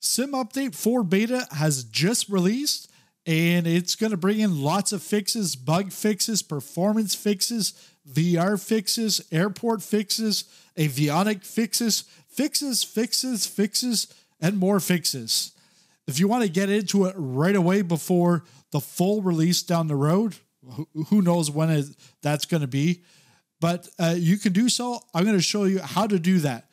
Sim Update 4 Beta has just released and it's going to bring in lots of fixes, bug fixes, performance fixes, VR fixes, airport fixes, avionic fixes, fixes, fixes, fixes, and more fixes. If you want to get into it right away before the full release down the road, who knows when it, that's going to be, but uh, you can do so. I'm going to show you how to do that.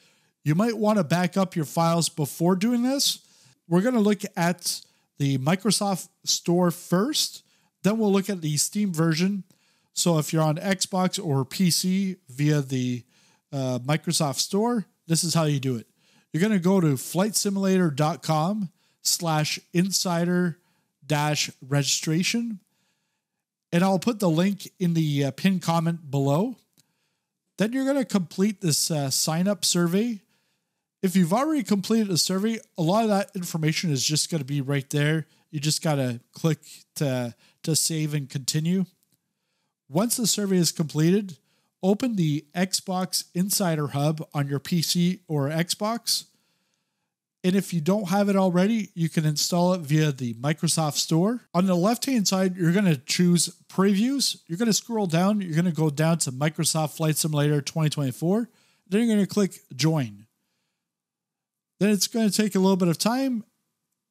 You might want to back up your files before doing this. We're going to look at the Microsoft Store first, then we'll look at the Steam version. So if you're on Xbox or PC via the uh, Microsoft Store, this is how you do it. You're going to go to flightsimulator.com slash insider dash registration. And I'll put the link in the uh, pinned comment below. Then you're going to complete this uh, sign up survey if you've already completed a survey, a lot of that information is just going to be right there. You just got to click to, to save and continue. Once the survey is completed, open the Xbox Insider Hub on your PC or Xbox. And if you don't have it already, you can install it via the Microsoft Store. On the left hand side, you're going to choose Previews. You're going to scroll down. You're going to go down to Microsoft Flight Simulator 2024. Then you're going to click Join. Then it's going to take a little bit of time.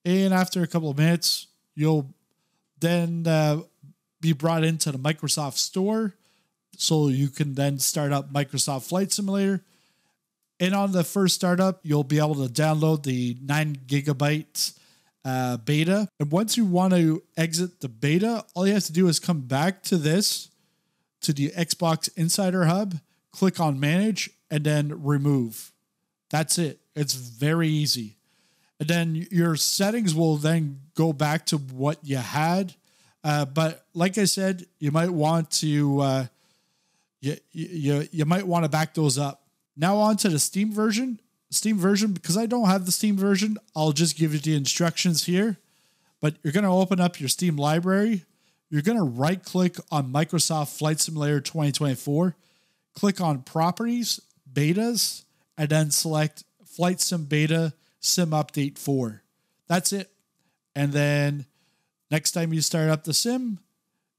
And after a couple of minutes, you'll then uh, be brought into the Microsoft Store. So you can then start up Microsoft Flight Simulator. And on the first startup, you'll be able to download the nine gigabytes uh, beta. And once you want to exit the beta, all you have to do is come back to this, to the Xbox Insider Hub, click on Manage, and then remove. That's it. It's very easy. And then your settings will then go back to what you had. Uh, but like I said, you might want to uh, you, you you might want to back those up. Now on to the Steam version. Steam version because I don't have the Steam version, I'll just give you the instructions here. But you're going to open up your Steam library. You're going to right click on Microsoft Flight Simulator 2024, click on Properties, Betas, and then select Flight Sim Beta Sim Update 4. That's it. And then next time you start up the sim,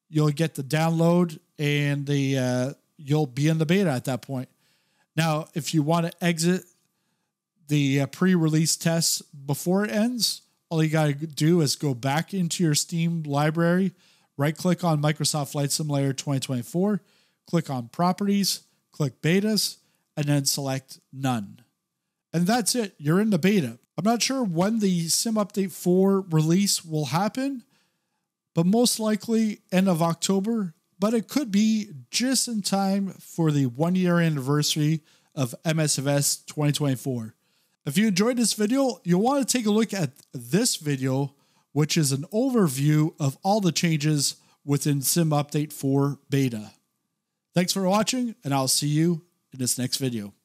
you'll get the download and the uh, you'll be in the beta at that point. Now, if you want to exit the uh, pre-release tests before it ends, all you got to do is go back into your Steam library, right-click on Microsoft Flight Simulator 2024, click on Properties, click Betas, and then select None. And that's it. You're in the beta. I'm not sure when the Sim Update 4 release will happen, but most likely end of October. But it could be just in time for the one year anniversary of MSFS 2024. If you enjoyed this video, you'll want to take a look at this video, which is an overview of all the changes within Sim Update 4 beta. Thanks for watching, and I'll see you in this next video.